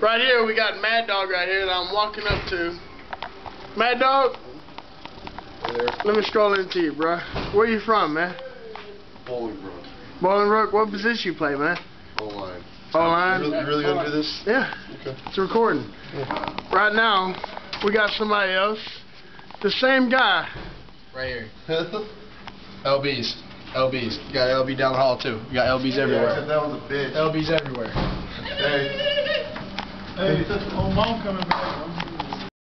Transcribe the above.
Right here, we got Mad Dog right here that I'm walking up to. Mad Dog, There. let me stroll into you, bro. Where you from, man? Bolingbrook. Bolingbrook, what position you play, man? O-line. O-line? You really, you really gonna do this? Yeah, Okay. it's recording. Right now, we got somebody else. The same guy. Right here. LBs. LBs. You got LB down the hall too. You got LBs everywhere. that was a bitch. LBs everywhere. Hey, on manque quand même.